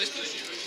todo esto para pues, regalar a